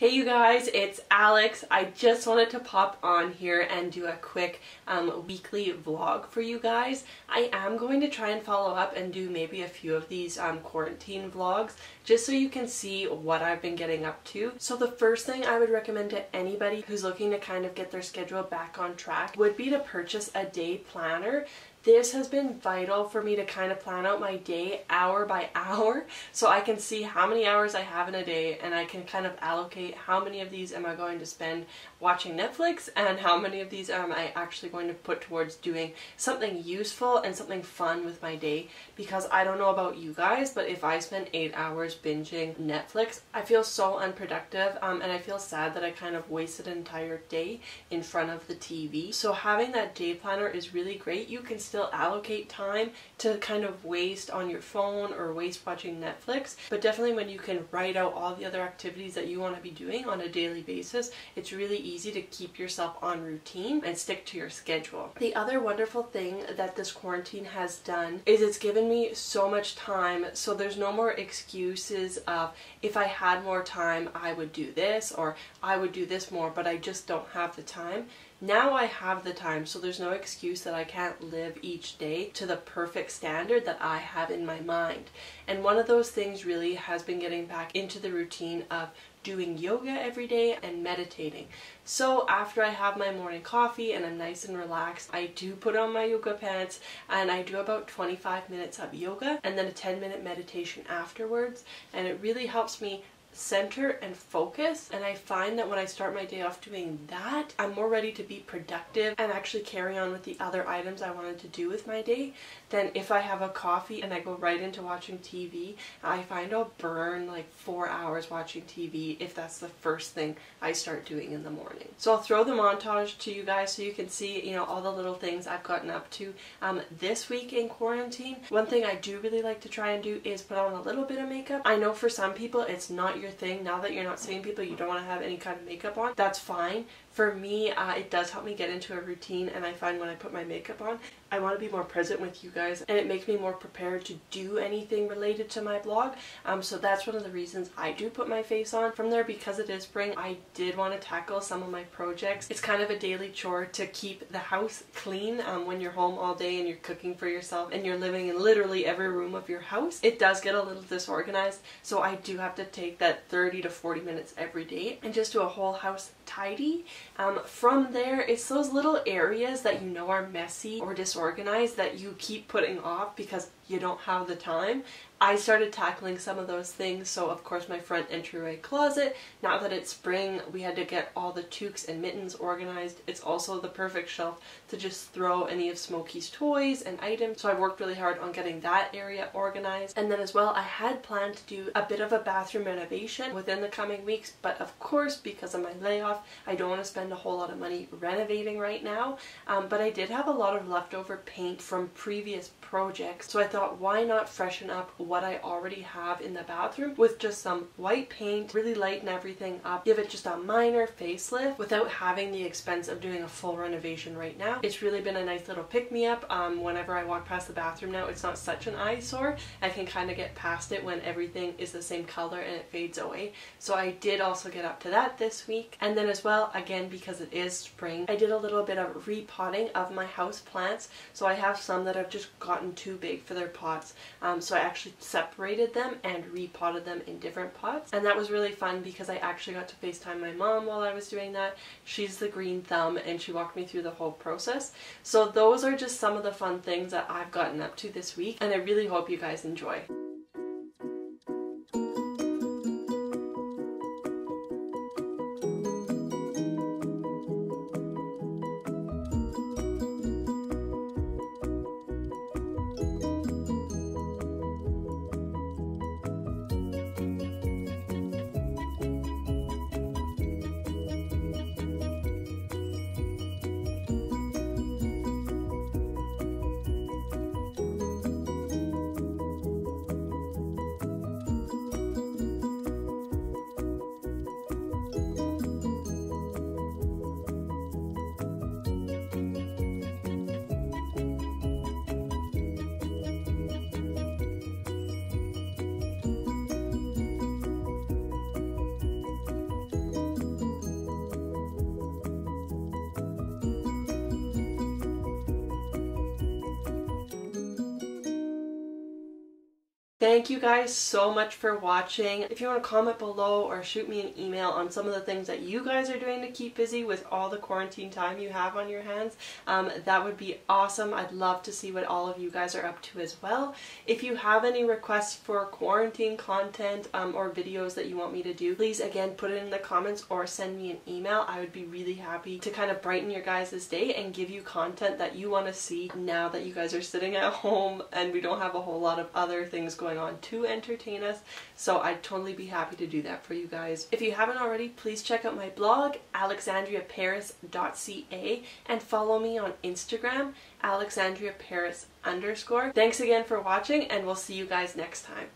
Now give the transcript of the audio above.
Hey you guys, it's Alex. I just wanted to pop on here and do a quick um, weekly vlog for you guys. I am going to try and follow up and do maybe a few of these um, quarantine vlogs just so you can see what I've been getting up to. So the first thing I would recommend to anybody who's looking to kind of get their schedule back on track would be to purchase a day planner this has been vital for me to kind of plan out my day hour by hour so I can see how many hours I have in a day and I can kind of allocate how many of these am I going to spend watching Netflix and how many of these am I actually going to put towards doing something useful and something fun with my day because I don't know about you guys but if I spend eight hours binging Netflix I feel so unproductive um, and I feel sad that I kind of wasted an entire day in front of the TV so having that day planner is really great you can still allocate time to kind of waste on your phone or waste watching Netflix. But definitely when you can write out all the other activities that you want to be doing on a daily basis, it's really easy to keep yourself on routine and stick to your schedule. The other wonderful thing that this quarantine has done is it's given me so much time so there's no more excuses of if I had more time I would do this or I would do this more but I just don't have the time. Now I have the time, so there's no excuse that I can't live each day to the perfect standard that I have in my mind. And one of those things really has been getting back into the routine of doing yoga every day and meditating. So after I have my morning coffee and I'm nice and relaxed, I do put on my yoga pants and I do about 25 minutes of yoga and then a 10 minute meditation afterwards. And it really helps me center and focus and I find that when I start my day off doing that I'm more ready to be productive and actually carry on with the other items I wanted to do with my day than if I have a coffee and I go right into watching TV I find I'll burn like four hours watching TV if that's the first thing I start doing in the morning. So I'll throw the montage to you guys so you can see you know all the little things I've gotten up to um, this week in quarantine. One thing I do really like to try and do is put on a little bit of makeup. I know for some people it's not your your thing, now that you're not seeing people, you don't want to have any kind of makeup on, that's fine. For me, uh, it does help me get into a routine and I find when I put my makeup on, I want to be more present with you guys and it makes me more prepared to do anything related to my blog. Um, so that's one of the reasons I do put my face on. From there, because it is spring, I did want to tackle some of my projects. It's kind of a daily chore to keep the house clean um, when you're home all day and you're cooking for yourself and you're living in literally every room of your house. It does get a little disorganized, so I do have to take that 30 to 40 minutes every day and just do a whole house tidy. Um, from there, it's those little areas that you know are messy or disorganized disorganized that you keep putting off because you don't have the time. I started tackling some of those things. So of course my front entryway closet, now that it's spring, we had to get all the toques and mittens organized. It's also the perfect shelf to just throw any of Smokey's toys and items. So I've worked really hard on getting that area organized. And then as well, I had planned to do a bit of a bathroom renovation within the coming weeks. But of course, because of my layoff, I don't want to spend a whole lot of money renovating right now. Um, but I did have a lot of leftover paint from previous projects. So I thought, why not freshen up what I already have in the bathroom with just some white paint, really lighten everything up, give it just a minor facelift without having the expense of doing a full renovation right now. It's really been a nice little pick-me-up. Um, whenever I walk past the bathroom now, it's not such an eyesore. I can kind of get past it when everything is the same color and it fades away. So I did also get up to that this week. And then as well, again, because it is spring, I did a little bit of repotting of my house plants. So I have some that have just gotten too big for their pots. Um, so I actually separated them and repotted them in different pots. And that was really fun because I actually got to FaceTime my mom while I was doing that. She's the green thumb and she walked me through the whole process. So those are just some of the fun things that I've gotten up to this week and I really hope you guys enjoy. Thank you guys so much for watching. If you want to comment below or shoot me an email on some of the things that you guys are doing to keep busy with all the quarantine time you have on your hands, um, that would be awesome. I'd love to see what all of you guys are up to as well. If you have any requests for quarantine content um, or videos that you want me to do, please again put it in the comments or send me an email. I would be really happy to kind of brighten your guys' day and give you content that you want to see now that you guys are sitting at home and we don't have a whole lot of other things going going on to entertain us. So I'd totally be happy to do that for you guys. If you haven't already, please check out my blog, alexandriaparis.ca, and follow me on Instagram, alexandriaparis underscore. Thanks again for watching, and we'll see you guys next time.